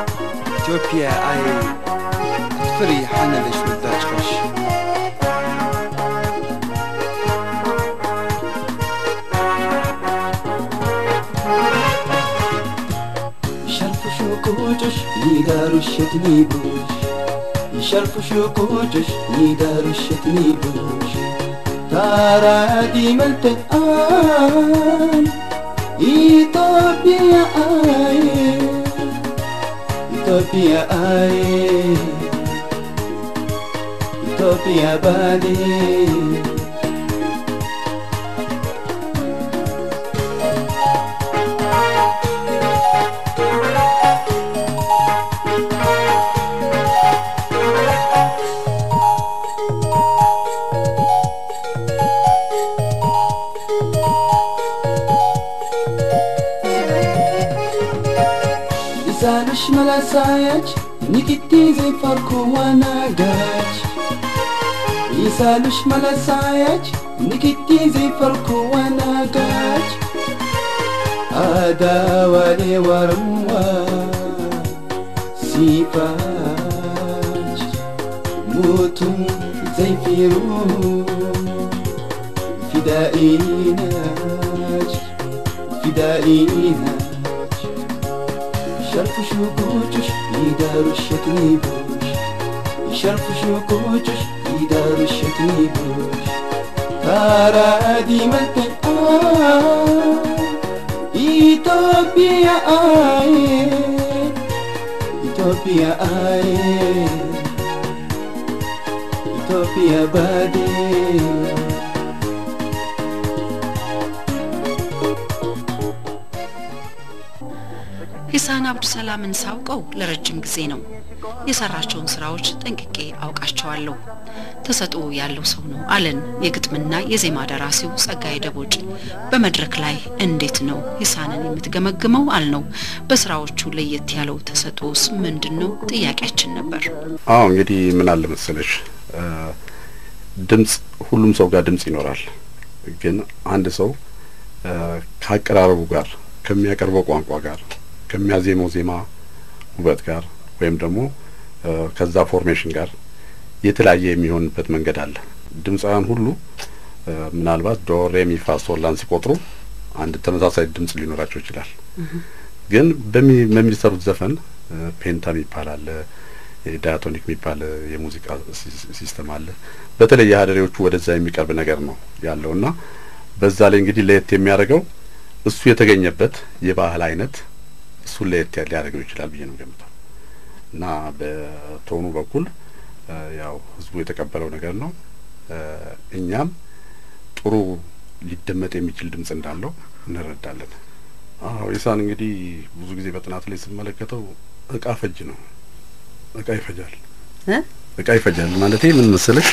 Ethiopia أي تفري حنا ليش ودات خش يشرف شو كوتش يدار شتني بوش يشرف شو كوتش يدار شتني بوش ترى دي ملتك آن إيطابيا آي Utopia Ali Utopia Bali. سالش ملا سايج نكتي زي فاركو وأنا قاج. يسالش ملا سايج نكتي زي فاركو وأنا قاج. هذا ولي وروا سيفاج موتو زي فيروج فدائي ناج فدائي ناج. يداروا الشتني بوش يشرفوا شوكوجش يداروا الشتني بوش تارا دي ملتن آه إيطوبيا آي إيطوبيا آي إيطوبيا بادي ኢሳን አብዱሰላምን ሳውቀው ለረጅም ጊዜ ነው። የሰራቸውን ስራዎች ጠንቅቄ አውቃቸዋለሁ። ተሰጥኦ ያለው ሰው ነው አለን የግጥምና የዜማ ደራሲው ጸጋዬ ደቦጭ። በመድረክ ላይ እንዴት ነው ኢሳንን የምትገመግመው አልነው። በስራዎቹ ለየት ያለው ተሰጥኦስ ምንድን ነው ጥያቄያችን ነበር። አዎ እንግዲህ ምን አለ መሰለሽ ድምጽ ሁሉም ሰው ጋር ድምጽ ይኖራል። ግን አንድ ሰው ከአቀራረቡ ጋር ከሚያቀርበው ቋንቋ ጋር ከሚያዜመው ዜማ ውበት ጋር ወይም ደግሞ ከዛ formation ጋር የተለያየ የሚሆንበት መንገድ አለ። ድምፃውያን ሁሉ ምናልባት ዶ ሬ ሚ ፋ ሶል ላን ሲቆጥሩ አንድ ተመሳሳይ ድምጽ ሊኖራቸው ይችላል። ግን በሚሰሩት ዘፈን penta የሚባል diatonic የሚባል የሙዚቃ system አለ። በተለይ የሀደሬዎቹ ወደዛ የሚቀርብ ነገር ነው ያለው እና በዛ ላይ እንግዲህ ለየት የሚያደርገው እሱ የተገኘበት የባህል አይነት እሱን ለየት ሊያደርገው ይችላል ብዬ ነው ገምተው እና በ tone ኡ በኩል ያው ህዝቡ የተቀበለው ነገር ነው። እኛም ጥሩ ሊደመጥ የሚችል ድምጽ እንዳለው እንረዳለን። አዎ ኢሳን እንግዲህ ብዙ ጊዜ በጥናት ላይ ስመለከተው እቃ ፈጅ ነው። እቃ ይፈጃል እቃ ይፈጃል ማለት ምን መሰለሽ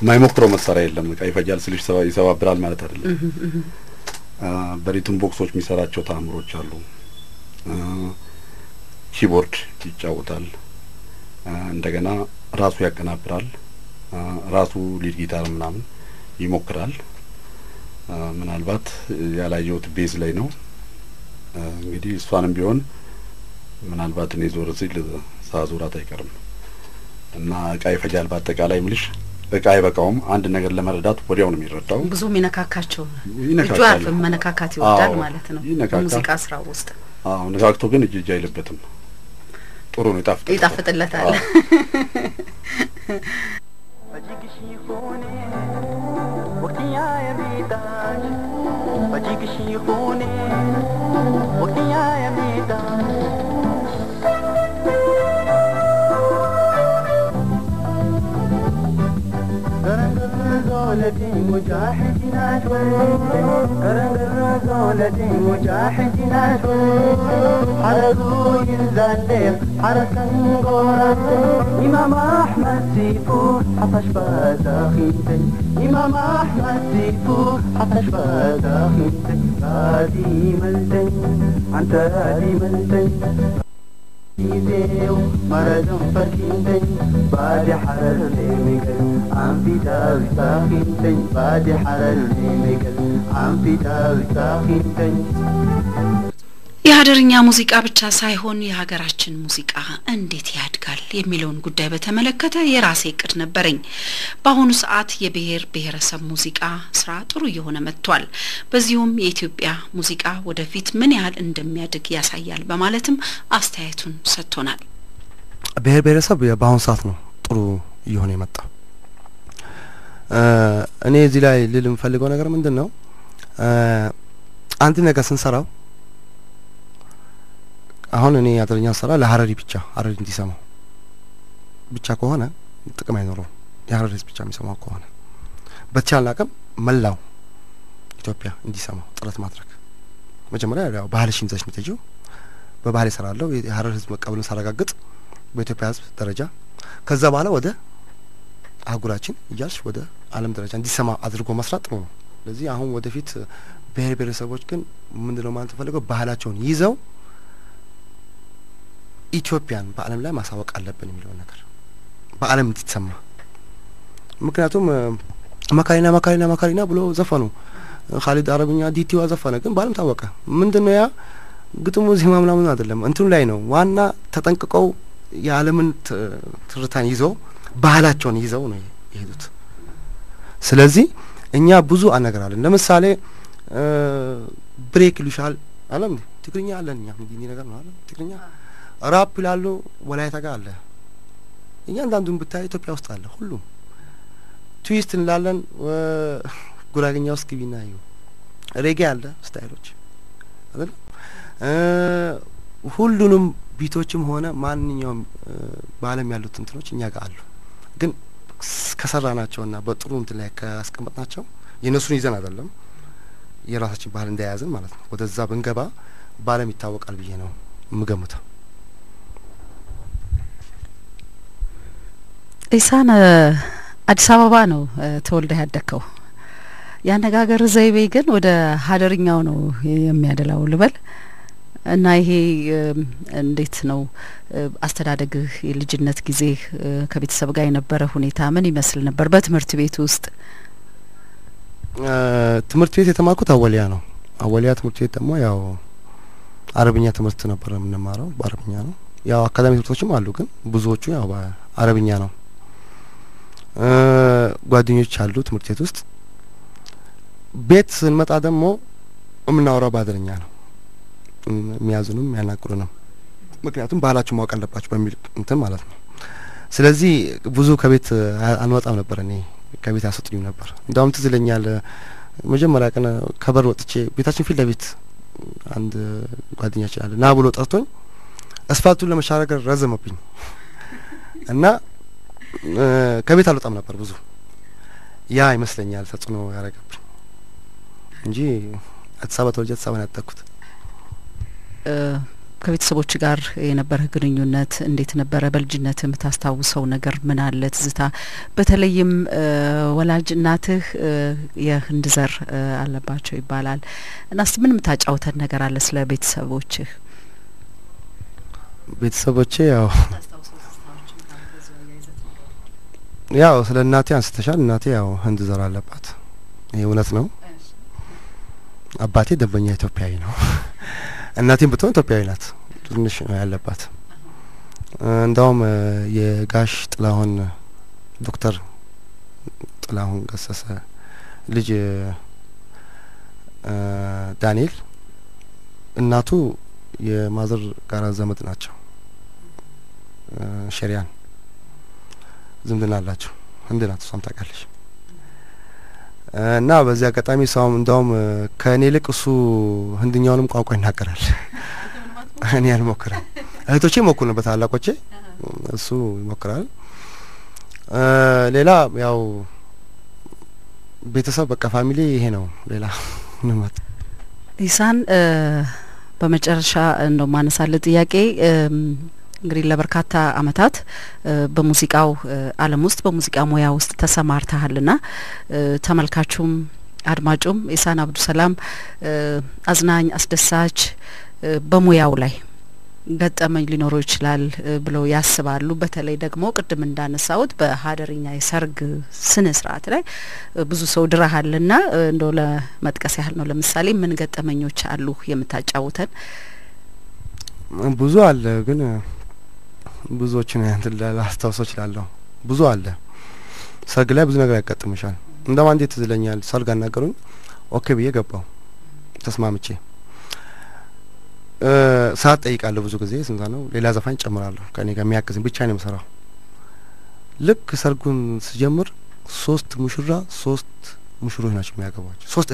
የማይሞክረው መሳሪያ የለም። እቃ ይፈጃል ስልሽ ይሰባብራል ማለት አይደለም። በ rhythm box ኦች የሚሰራቸው ተአምሮች አሉ። keyboard ይጫወታል። እንደገና ራሱ ያቀናብራል። ራሱ lead guitar ምናምን ይሞክራል። ምናልባት ያላየሁት bass ላይ ነው። እንግዲህ እሷንም ቢሆን ምናልባት እኔ ዞር ሲል ሳዙራት አይቀርም እና እቃ ይፈጃል። በአጠቃላይ ምልሽ እቃ አይበቃውም። አንድ ነገር ለመረዳት ወዲያው ነው የሚረዳው። ብዙ የሚነካካቸው እጁ ይነካካል። መነካካት ይወዳል ማለት ነው በሙዚቃ ስራ ውስጥ አዎ ነካክቶ ግን እጅ እጅ አይልበትም። ጥሩ ነው፣ ይጣፍጥ ይጣፍጥለታል። Bajik زولتي مجاحدين عشوي كرنق زولتي مجاحدين عشوي حرقوا ينزلق حرسا قرب إمام أحمد سيفو حطش بادا خيتي إمام أحمد سيفو حطش بادا خيتي هادي ملتي عن ملتي. ጊዜው መረዱን ፈኪንተኝ ባዲ ሐረር ኔሚገል አንቲ ዳዊታ ባዲ ሐረር ኔሚገል አንቲ ዳዊታ የሀደርኛ ሙዚቃ ብቻ ሳይሆን የሀገራችን የሀገራችን ሙዚቃ እንዴት ያድጋል የሚለውን ጉዳይ በተመለከተ የራሴ እቅድ ነበረኝ። በአሁኑ ሰዓት የብሔር ብሔረሰብ ሙዚቃ ስራ ጥሩ እየሆነ መጥቷል። በዚሁም የኢትዮጵያ ሙዚቃ ወደፊት ምን ያህል እንደሚያድግ ያሳያል በማለትም አስተያየቱን ሰጥቶናል። ብሔር ብሔረሰብ በአሁኑ ሰዓት ነው ጥሩ እየሆነ የመጣው። እኔ እዚህ ላይ ልል የምፈልገው ነገር ምንድን ነው፣ አንድ ነገር ስንሰራው አሁን እኔ አደረኛ ስራ ለሀረሪ ብቻ ሀረሪ እንዲሰማው ብቻ ከሆነ ጥቅም አይኖረውም። የሀረሪ ህዝብ ብቻ የሚሰማው ከሆነ በተቻለ አቅም መላው ኢትዮጵያ እንዲሰማው ጥረት ማድረግ መጀመሪያ ያው ባህልሽን ይዘሽ የምትሄጂው በባህል እሰራለሁ የሀረር ህዝብ መቀበሉን ሳረጋግጥ በኢትዮጵያ ህዝብ ደረጃ ከዛ በኋላ ወደ አህጉራችን እያልሽ ወደ ዓለም ደረጃ እንዲሰማ አድርጎ መስራት ጥሩ ነው። ስለዚህ አሁን ወደፊት ብሔር ብሔረሰቦች ግን ምንድነው ማለት ፈልገው ባህላቸውን ይዘው ኢትዮጵያን በዓለም ላይ ማሳወቅ አለብን የሚለውን ነገር በዓለም እንዲሰማ ምክንያቱም መካሪና መካሪና መካሪና ብሎ ዘፈኑ። ካሊድ አረብኛ ዲቲዋ ዘፈነ፣ ግን በዓለም ታወቀ። ምንድን ነው ያ? ግጥሙ ዜማ ምናምን አይደለም፣ እንትኑ ላይ ነው። ዋና ተጠንቅቀው የዓለምን ትርታን ይዘው ባህላቸውን ይዘው ነው የሄዱት። ስለዚህ እኛ ብዙ አለን። ለምሳሌ break ይሉሻል። አለም ትግርኛ አለን እኛ። ነገር ነው አለም ትግርኛ ራፕ ይላሉ ወላይታ ጋር አለ። እያንዳንዱን ብታይ ኢትዮጵያ ውስጥ አለ ሁሉም። twist እንላለን ጉራግኛ ውስጥ ግቢና እዩ። ሬጌ አለ style ኦች አይደል? ሁሉንም beat ኦችም ሆነ ማንኛውም በዓለም ያሉት እንትኖች እኛ ጋር አሉ። ግን ከሰራናቸውና በጥሩ እንትን ላይ ካስቀመጥናቸው የእነሱን ይዘን አይደለም የራሳችን ባህል እንደያዝን ማለት ነው። ወደዛ ብንገባ በዓለም ይታወቃል ብዬ ነው የምገምተው። ኢሳን አዲስ አበባ ነው ተወልደ ያደግከው። የአነጋገር ዘይቤ ግን ወደ ሀደርኛው ነው የሚያደላው ልበል እና ይሄ እንዴት ነው አስተዳደግህ? የልጅነት ጊዜ ከቤተሰብ ጋር የነበረ ሁኔታ ምን ይመስል ነበር? በትምህርት ቤት ውስጥ ትምህርት ቤት የተማርኩት አወሊያ ነው። አወሊያ ትምህርት ቤት ደግሞ ያው አረብኛ ትምህርት ነበር የምንማረው፣ በአረብኛ ነው። ያው አካዳሚ ትምህርቶችም አሉ፣ ግን ብዙዎቹ ያው በአረብኛ ነው። ጓደኞች አሉ ትምህርት ቤት ውስጥ። ቤት ስንመጣ ደግሞ የምናወራው በአደረኛ ነው የሚያዙንም የሚያናግሩንም ምክንያቱም ባህላችሁ ማወቅ አለባችሁ በሚል እንትን ማለት ነው። ስለዚህ ብዙ ከቤት አንወጣም ነበር። እኔ ከቤት ያስወጡኝ ነበር። እንዲያውም ትዝ ይለኛል መጀመሪያ ቀን ከበር ወጥቼ ቤታችን ፊት ለቤት አንድ ጓደኛችን አለ ና ብሎ ጠርቶኝ አስፋልቱን ለመሻገር ረዘመብኝ እና ከቤት አልወጣም ነበር ብዙ። ያ ይመስለኛል ተጽዕኖ ያደረገብኝ እንጂ አዲስ አበባ ተወልጄ አዲስ አበባ ነው ያደግኩት። ከቤተሰቦች ጋር የነበረህ ግንኙነት እንዴት ነበረ? በልጅነት የምታስታውሰው ነገር ምን አለ? ትዝታ በተለይም ወላጅ እናትህ የህንድ ዘር አለባቸው ይባላል እና እስቲ ምን የምታጫውተን ነገር አለ ስለ ቤተሰቦችህ? ቤተሰቦቼ ያው ያው ስለ እናቴ አንስተሻል። እናቴ ያው ህንድ ዘር አለባት። ይህ እውነት ነው። አባቴ ደንበኛ ኢትዮጵያዊ ነው። እናቴም ብትሆን ኢትዮጵያዊ ናት። ትንሽ ነው ያለባት። እንዳውም የጋሽ ጥላሁን ዶክተር ጥላሁን ገሰሰ ልጅ ዳንኤል እናቱ የማዘር ጋራ ዘመድ ናቸው። ሸሪያን ዝምድና አላቸው። ህንድ ናት፣ እሷም ታውቃለች። እና በዚህ አጋጣሚ ሰውም እንዳውም ከእኔ ይልቅ እሱ ህንድኛውንም ቋንቋ ይናገራል። እኔ አልሞክርም። እህቶቼ ይሞክሩ ነበር፣ ታላቆቼ እሱ ይሞክራል። ሌላ ያው ቤተሰብ በቃ family ይሄ ነው። ሌላ ምንማት ኢሳን በመጨረሻ እንደው ማነሳልህ ጥያቄ እንግዲህ ለበርካታ አመታት በሙዚቃው ዓለም ውስጥ በሙዚቃ ሙያ ውስጥ ተሰማርተሃልና ተመልካቹም አድማጩም ኢሳን አብዱ ሰላም አዝናኝ፣ አስደሳች በሙያው ላይ ገጠመኝ ሊኖረው ይችላል ብለው ያስባሉ። በተለይ ደግሞ ቅድም እንዳነሳሁት በሀደርኛ የሰርግ ስነ ስርዓት ላይ ብዙ ሰው ድረሃልና እንደው ለመጥቀስ ያህል ነው። ለምሳሌ ምን ገጠመኞች አሉ የምታጫውተን? ብዙ አለ ግን ብዙዎችን ላስታውሰው እችላለሁ። ብዙ አለ። ሰርግ ላይ ብዙ ነገር ያጋጥምሻል። እንደውም አንዴ ትዝ ይለኛል ሰርግ አናገሩኝ። okay ብዬ ገባው ተስማምቼ ሰዓት ጠይቃለሁ። ብዙ ጊዜ ስንት ነው ሌላ ዘፋኝ ጨምራለሁ ከኔ ጋር የሚያግዝኝ ብቻ ነው የምሰራው። ልክ ሰርጉን ስጀምር ሶስት ሙሽራ ሶስት ሙሽሮች ናቸው የሚያገቧቸው ሶስት